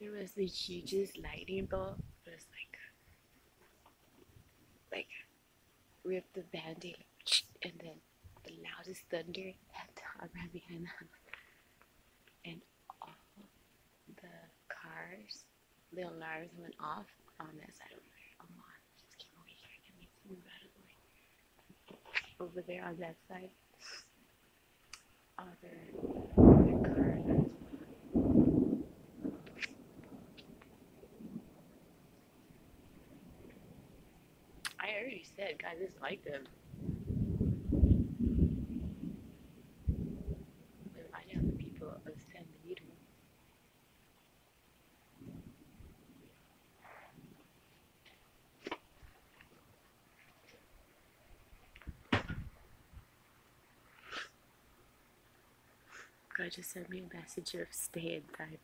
There was the hugest lightning bolt. It was like, like, ripped the band-aid, and then the loudest thunder. I ran behind them, and all the cars, the alarms went off on that side over there. Oh my, just came over here and made some move out of the way. Over there on that side, other I already said, guys, I just like them. Remind of the people. God just sent me a message of stay in time.